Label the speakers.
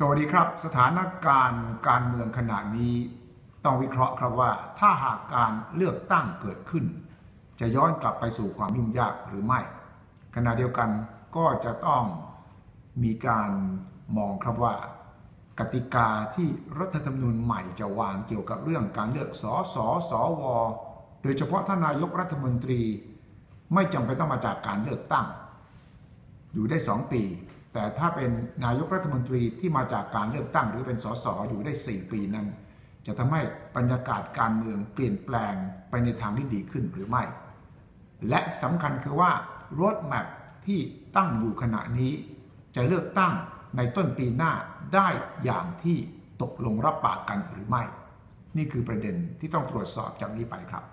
Speaker 1: สวัสดีครับ สถานการณ์การเมืองขณะนี้ต้องวิเคราะห์ครับว่าถ้าหากการเลือกตั้งเกิดขึ้น จะย้อนกลับไปสู่ความยุ่งยากหรือไม่ ขณะเดียวกันก็จะต้องมีการมองครับว่า กติกาที่รัฐธรรมนูญใหม่จะวางเกี่ยวกับเรื่องการเลือกสสสวโดยเฉพาะท่านนายกรัฐมนตรี ไม่จำเป็นต้องมาจากการเลือกตั้ง อยู่ได้2ปี แต่ถ้าเป็นนายกรัฐมนตรีที่มาจากการเลือกตั้งหรือเป็นสสอยู่ได้ 4 ปีนั้น จะทำให้บรรยากาศการเมืองเปลี่ยนแปลงไปในทางที่ดีขึ้นหรือไม่ และสำคัญคือว่ารถแมพที่ตั้งอยู่ขณะนี้ จะเลือกตั้งในต้นปีหน้าได้อย่างที่ตกลงรับปากกันหรือไม่ นี่คือประเด็นที่ต้องตรวจสอบจากนี้ไปครับ